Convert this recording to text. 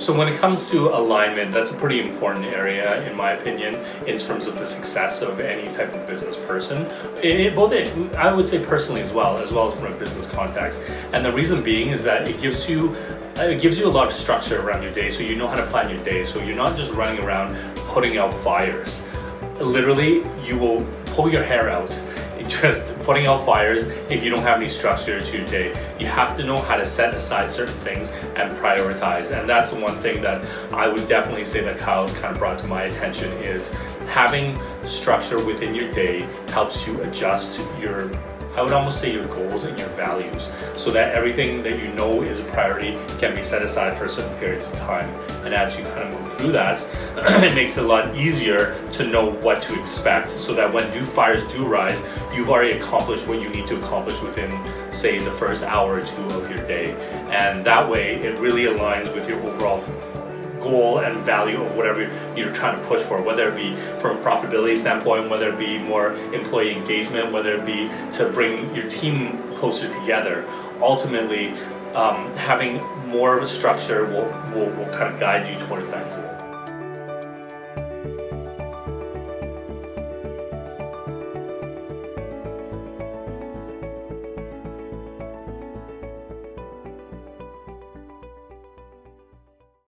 So when it comes to alignment, that's a pretty important area, in my opinion, in terms of the success of any type of business person. It, both, it, I would say personally as well, as well as from a business context. And the reason being is that it gives you it gives you a lot of structure around your day, so you know how to plan your day. So you're not just running around putting out fires. Literally, you will pull your hair out just putting out fires if you don't have any structure to your day. You have to know how to set aside certain things and prioritize. And that's one thing that I would definitely say that Kyle's kind of brought to my attention is having structure within your day helps you adjust your I would almost say your goals and your values so that everything that you know is a priority can be set aside for certain periods of time. And as you kind of move through that, it makes it a lot easier to know what to expect so that when do fires do rise, you've already accomplished what you need to accomplish within, say, the first hour or two of your day. And that way, it really aligns with your overall goal and value of whatever you're trying to push for, whether it be from a profitability standpoint, whether it be more employee engagement, whether it be to bring your team closer together. Ultimately, um, having more of a structure will, will, will kind of guide you towards that goal.